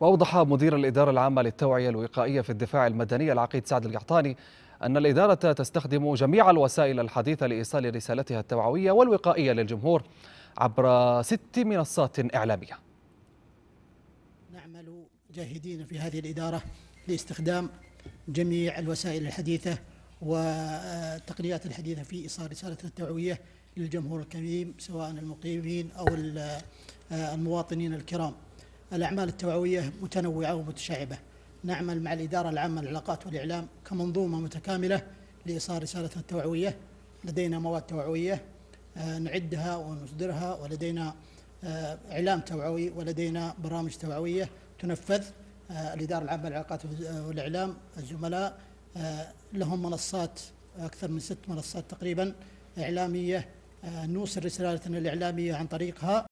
وأوضح مدير الإدارة العامة للتوعية الوقائية في الدفاع المدني العقيد سعد القحطاني أن الإدارة تستخدم جميع الوسائل الحديثة لإيصال رسالتها التوعوية والوقائية للجمهور عبر ست منصات إعلامية. نعمل جاهدين في هذه الإدارة لاستخدام جميع الوسائل الحديثة والتقنيات الحديثة في إيصال رسالة التوعوية للجمهور الكريم سواء المقيمين أو المواطنين الكرام. الأعمال التوعوية متنوعة ومتشعبة. نعمل مع الإدارة العامة للعلاقات والإعلام كمنظومة متكاملة لإيصال رسالة التوعوية. لدينا مواد توعوية آه، نعدها ونصدرها ولدينا آه، إعلام توعوي ولدينا برامج توعوية تنفذ آه، الإدارة العامة للعلاقات والإعلام الزملاء لهم منصات أكثر من ست منصات تقريبا إعلامية. نوصل رسالتنا الإعلامية عن طريقها.